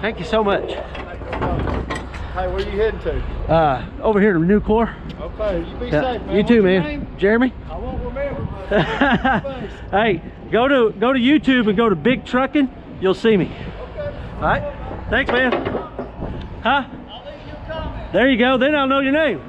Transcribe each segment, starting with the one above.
Thank you so much. Hey, where are you heading to? Uh, over here to Nucor. Okay, you be Yeah, safe, man. you What's too, man. Jeremy. I won't remember, hey, go to go to YouTube and go to Big Trucking. You'll see me. Okay. All right. Thanks, man. Huh? I'll leave you a comment. There you go. Then I'll know your name.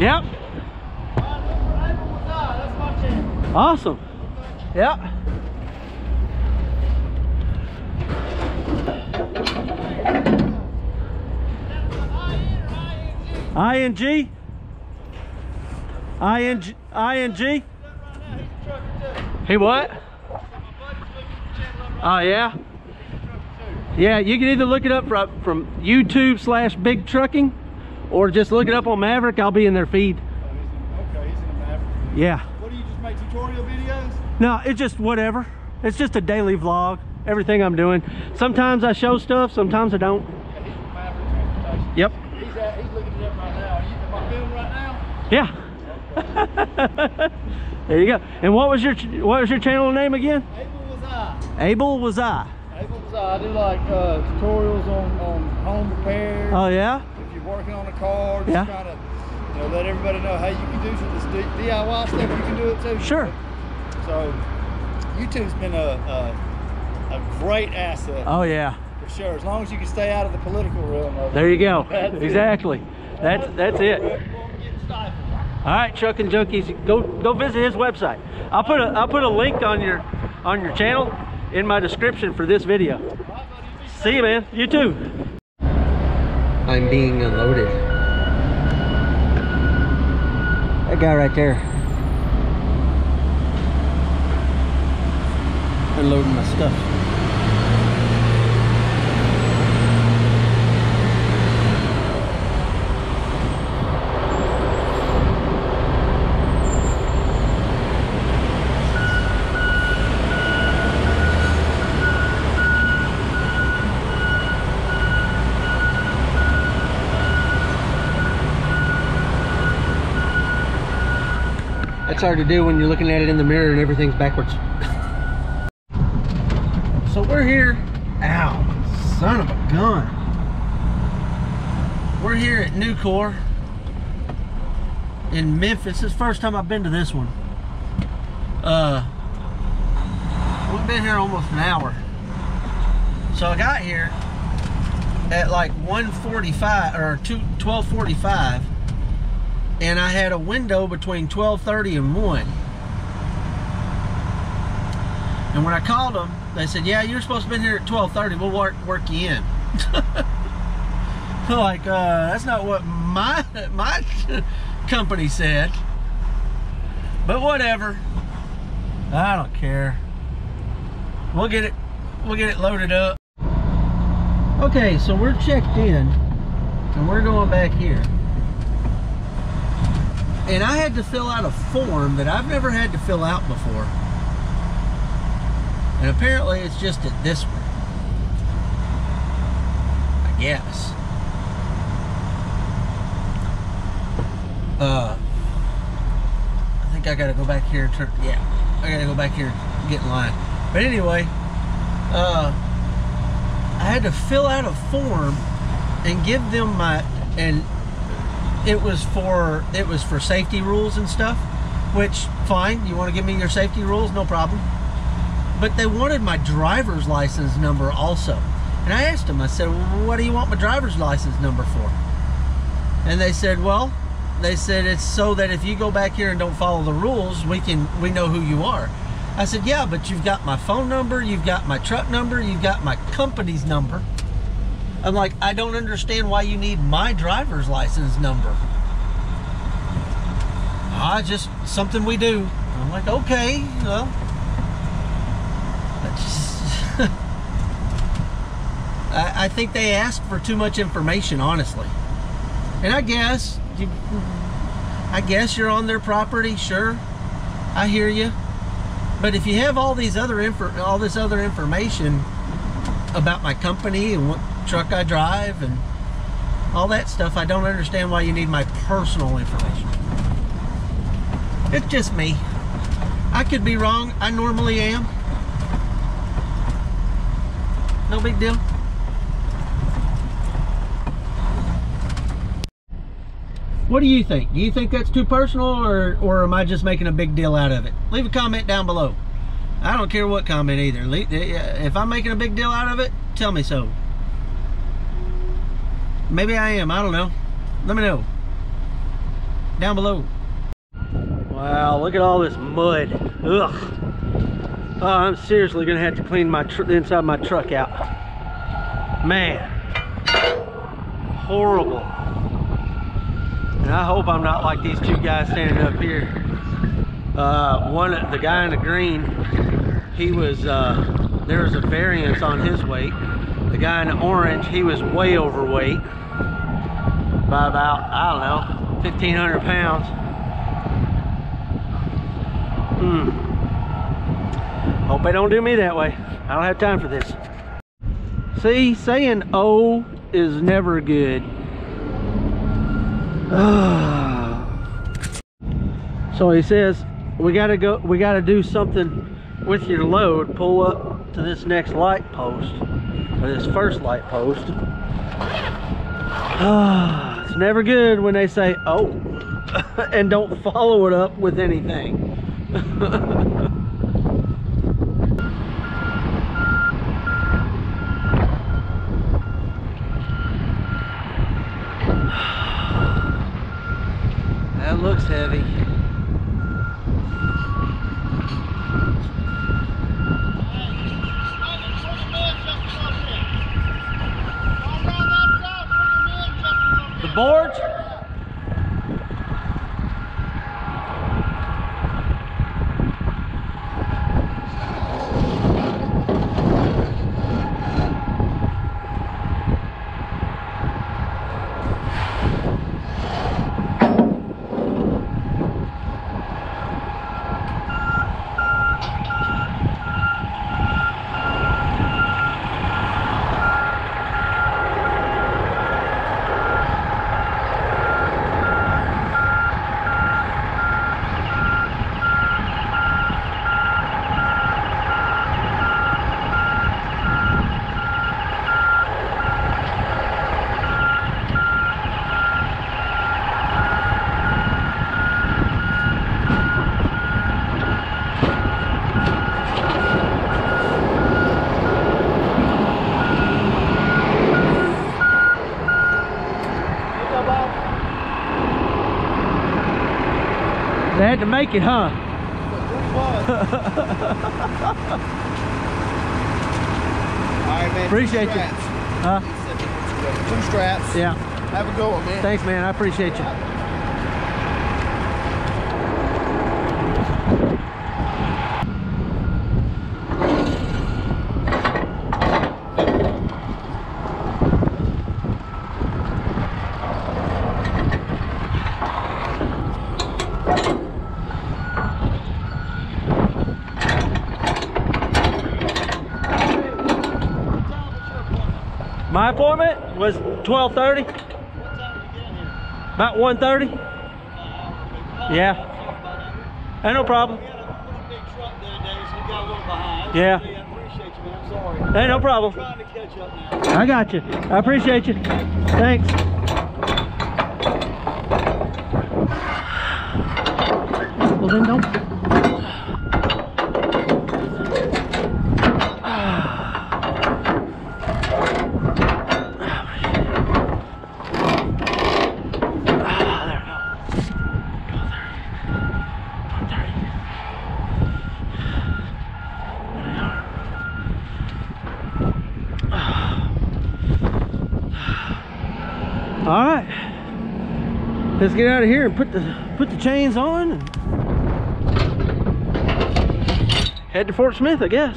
Yep. Awesome. Yeah. ING? ING? ING? He what? Oh yeah? Yeah, you can either look it up from, from YouTube slash big trucking or just look it up on Maverick. I'll be in their feed. Okay, he's in the Maverick. Yeah. What do you just make tutorial videos? No, it's just whatever. It's just a daily vlog. Everything I'm doing. Sometimes I show stuff, sometimes I don't. Yeah, he's from Maverick Transportation. Yep. He's at, he's looking it up right now. Are you, am I filming right now? Yeah. there you go. And what was your what was your channel name again? Abel was I. Abel was I. Abel was I. I do like uh, tutorials on, on home repairs. Oh yeah. If you're working on a car, just Yeah. trying to you know, let everybody know, hey, you can do some of this DIY stuff. You can do it too. Sure. So YouTube's been a, a a great asset Oh yeah. for sure. As long as you can stay out of the political realm of. There you go. That's it. exactly. That's that's it. All right, won't get stifled. All right, Trucking Junkies, go go visit his website. I'll put a I'll put a link on your on your channel in my description for this video. All right, buddy, you be safe. See you, man. You too. I'm being unloaded. That guy right there. Unloading my stuff. That's hard to do when you're looking at it in the mirror and everything's backwards. So we're here. Ow, son of a gun. We're here at Nucor in Memphis. Is the first time I've been to this one. Uh, we've been here almost an hour. So I got here at like 1:45 or 2 12:45 and I had a window between 12:30 and 1. And when I called them, they said, "Yeah, you're supposed to be here at 12:30. We'll work work you in." like, uh, that's not what my my company said. But whatever. I don't care. We'll get it. We'll get it loaded up. Okay, so we're checked in, and we're going back here and I had to fill out a form that I've never had to fill out before. And apparently it's just at this one. I guess. Uh, I think I gotta go back here and turn, yeah, I gotta go back here and get in line. But anyway, uh, I had to fill out a form and give them my, and it was for it was for safety rules and stuff which fine you want to give me your safety rules no problem. But they wanted my driver's license number also. And i asked them i said well, what do you want my driver's license number for? And they said well they said it's so that if you go back here and don't follow the rules we can we know who you are. I said yeah but you've got my phone number you've got my truck number you've got my company's number I'm like, I don't understand why you need my driver's license number. Ah, just something we do. I'm like, okay, well. Just I, I think they ask for too much information, honestly. And I guess, you, I guess you're on their property, sure. I hear you. But if you have all these other info, all this other information about my company and what truck I drive and all that stuff, I don't understand why you need my personal information. It's just me. I could be wrong. I normally am. No big deal. What do you think? Do you think that's too personal or, or am I just making a big deal out of it? Leave a comment down below. I don't care what comment either. Eh, eh, if I'm making a big deal out of it, tell me so. Maybe I am. I don't know. Let me know. Down below. Wow, look at all this mud. Ugh. Oh, I'm seriously gonna have to clean my inside my truck out. Man, horrible. And I hope I'm not like these two guys standing up here. Uh, one, the guy in the green, he was, uh, there was a variance on his weight. The guy in the orange, he was way overweight by about, I don't know, 1,500 pounds. Hmm. Hope they don't do me that way. I don't have time for this. See, saying oh is never good. so he says, we gotta go, we gotta do something with your load. Pull up to this next light post, or this first light post. it's never good when they say, oh, and don't follow it up with anything. that looks heavy. The boards? They had to make it, huh? Alright, man. Appreciate you. Huh? Two straps. Yeah. Have a go, man. Thanks, man. I appreciate you. My appointment was 12:30. About 1:30. Yeah. Ain't no problem. Yeah. Ain't no problem. I got you. I appreciate you. Thanks. Well then don't. All right, let's get out of here and put the put the chains on head to Fort Smith, I guess.